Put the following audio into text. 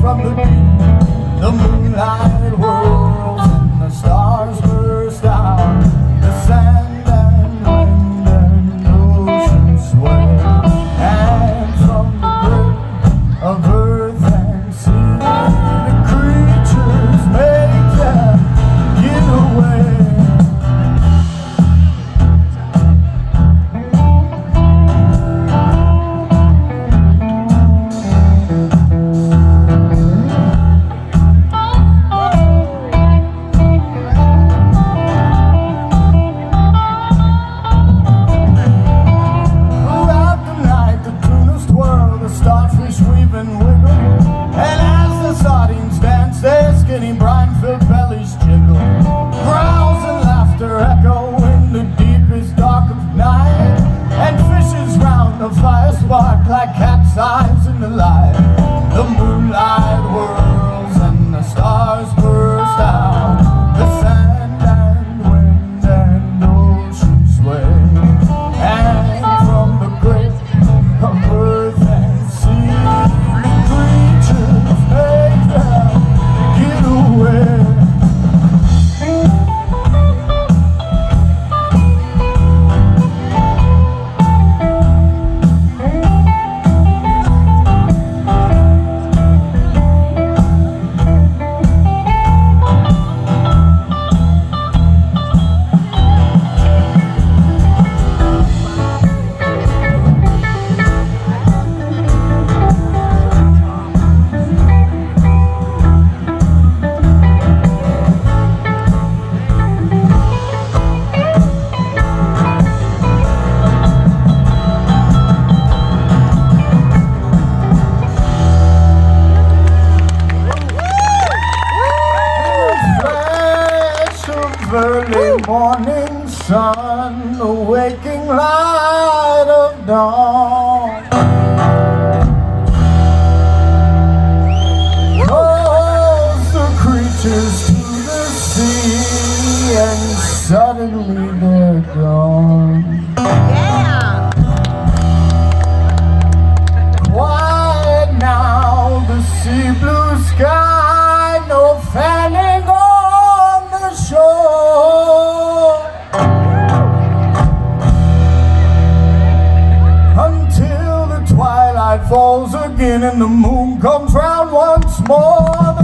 from the deep, the moonlight world. The fire spark like cat's eyes in the light. Sun, the waking light of dawn. Calls the creatures to the sea, and suddenly they're gone. Yeah. Quiet now, the sea blue sky, falls again and the moon comes round once more.